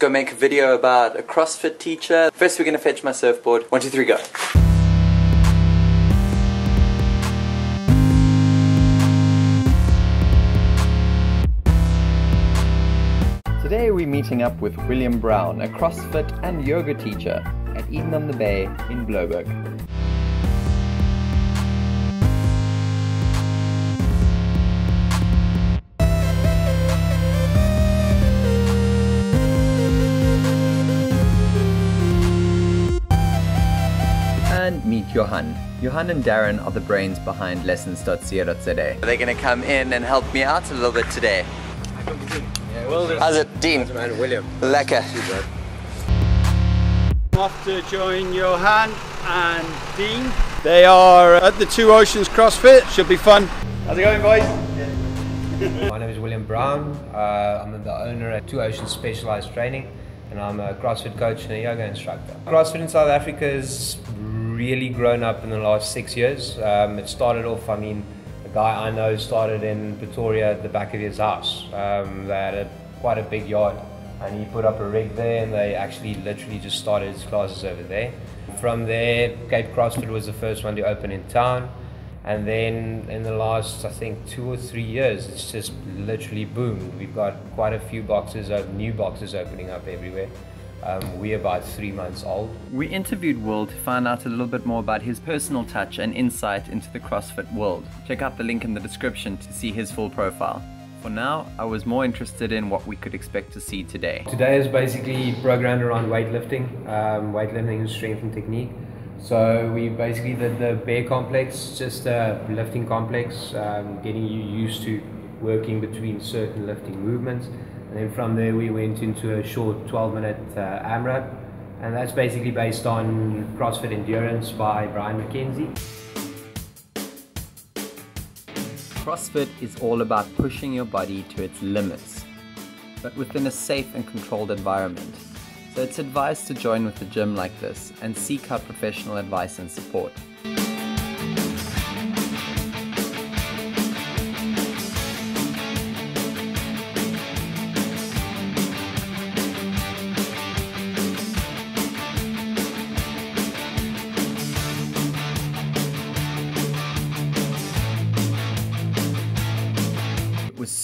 go make a video about a CrossFit teacher. First we're gonna fetch my surfboard. One, two, three, go. Today we're meeting up with William Brown, a CrossFit and yoga teacher at Eden on the Bay in Blouberg. Johan. Johan and Darren are the brains behind lessons.co.za. They're gonna come in and help me out a little bit today. How's it, Dean? Man, William. Lekker. Off to join Johan and Dean. They are at the Two Oceans CrossFit. Should be fun. How's it going, boys? My name is William Brown. Uh, I'm the owner at Two Oceans Specialized Training, and I'm a CrossFit coach and a yoga instructor. CrossFit in South Africa has really grown up in the last six years. Um, it started off, I mean, a guy I know started in Pretoria at the back of his house. Um, they had a, quite a big yard, and he put up a rig there, and they actually literally just started his classes over there. From there, Cape CrossFit was the first one to open in town. And then in the last, I think, two or three years, it's just literally boomed. We've got quite a few boxes, of new boxes opening up everywhere. Um, we're about three months old. We interviewed Will to find out a little bit more about his personal touch and insight into the CrossFit world. Check out the link in the description to see his full profile. For now, I was more interested in what we could expect to see today. Today is basically programmed around weightlifting, um, weightlifting and strength and technique. So we basically did the bear complex, just a lifting complex, um, getting you used to working between certain lifting movements. And then from there we went into a short 12 minute uh, AMRAP. And that's basically based on CrossFit Endurance by Brian McKenzie. CrossFit is all about pushing your body to its limits, but within a safe and controlled environment. So it's advised to join with a gym like this and seek out professional advice and support.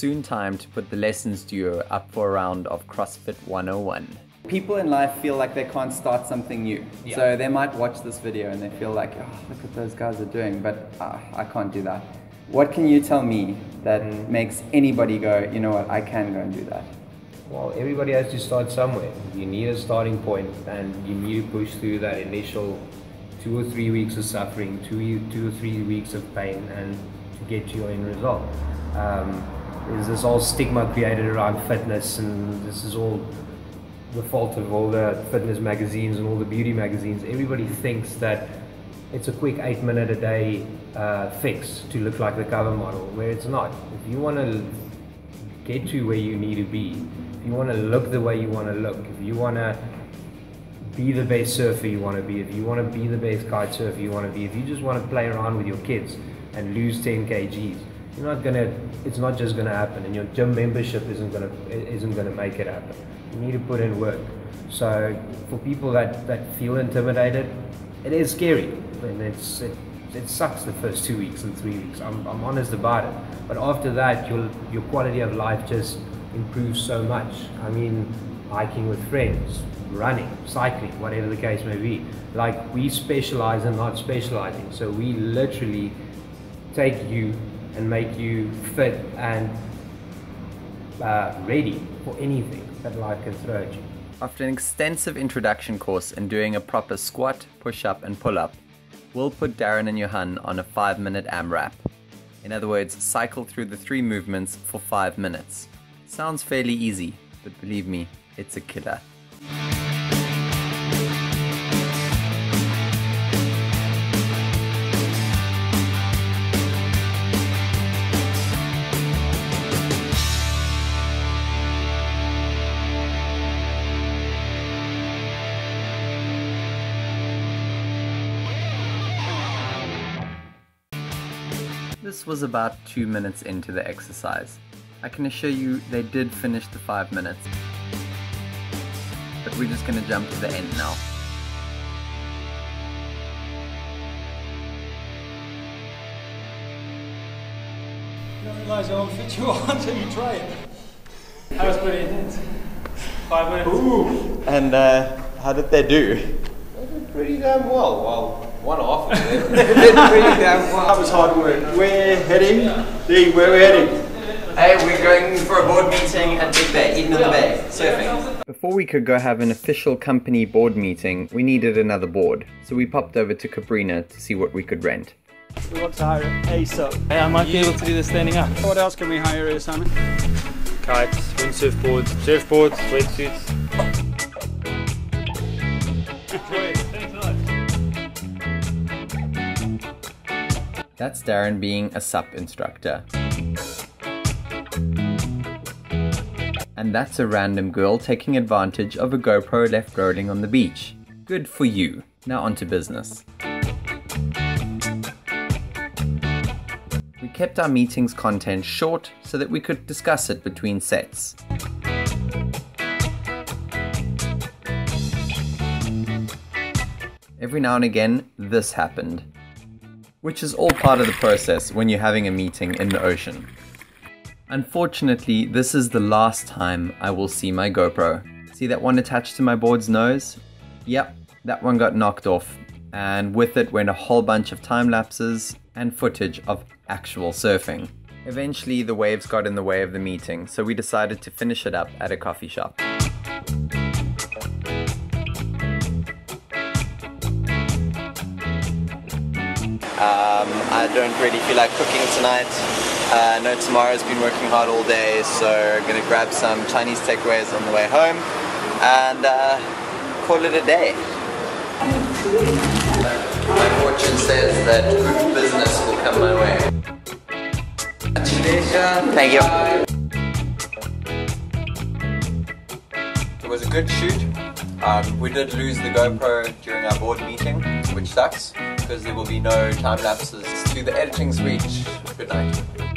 Soon time to put the lessons duo up for a round of CrossFit 101. People in life feel like they can't start something new. So they might watch this video and they feel like, oh, look what those guys are doing, but uh, I can't do that. What can you tell me that makes anybody go, you know what, I can go and do that? Well, everybody has to start somewhere. You need a starting point and you need to push through that initial two or three weeks of suffering, two, two or three weeks of pain, and to get to your end result. Um, there's this whole stigma created around fitness, and this is all the fault of all the fitness magazines and all the beauty magazines. Everybody thinks that it's a quick eight minute a day uh, fix to look like the cover model, where it's not. If you want to get to where you need to be, if you want to look the way you want to look, if you want to be the best surfer you want to be, if you want to be the best kite surfer you want to be, if you just want to play around with your kids and lose 10 kgs, you're not gonna. It's not just gonna happen, and your gym membership isn't gonna isn't gonna make it happen. You need to put in work. So for people that that feel intimidated, it is scary, and it's it, it sucks the first two weeks and three weeks. I'm, I'm honest about it. But after that, your your quality of life just improves so much. I mean, hiking with friends, running, cycling, whatever the case may be. Like we specialize in not specializing. So we literally take you and make you fit and uh, ready for anything that life can throw at you. After an extensive introduction course and doing a proper squat, push up, and pull up, we'll put Darren and Johan on a 5 minute AMRAP. In other words, cycle through the three movements for 5 minutes. Sounds fairly easy, but believe me, it's a killer. This was about two minutes into the exercise. I can assure you they did finish the five minutes. But we're just gonna jump to the end now. You don't realise how unfit you are until you try it. That was pretty intense. Five minutes. Ooh. And uh, how did they do? They did pretty damn well. Well, one half of them did pretty damn well. That was hard work. We're heading. Dean, where are we heading? Hey, we're going for a board meeting at Big Bay, Eden in the Bay, surfing. Before we could go have an official company board meeting, we needed another board. So we popped over to Cabrinha to see what we could rent. We want to hire ASO. Hey, I might be able to do this standing up. What else can we hire here, Simon? Kites, windsurf boards, surfboards, wetsuits. That's Darren being a SUP instructor. And that's a random girl taking advantage of a GoPro left rolling on the beach. Good for you. Now on to business. We kept our meeting's content short so that we could discuss it between sets. Every now and again, this happened, which is all part of the process when you're having a meeting in the ocean. Unfortunately, this is the last time I will see my GoPro. See that one attached to my board's nose? Yep, that one got knocked off, and with it went a whole bunch of time lapses and footage of actual surfing. Eventually, the waves got in the way of the meeting, so we decided to finish it up at a coffee shop. Um, I don't really feel like cooking tonight. Uh, I know tomorrow's been working hard all day, so I'm gonna grab some Chinese takeaways on the way home and uh, call it a day. My fortune says that good business will come my way. Thank you. It was a good shoot. Um, we did lose the GoPro during our board meeting, which sucks because there will be no time lapses to the editing suite. Good night.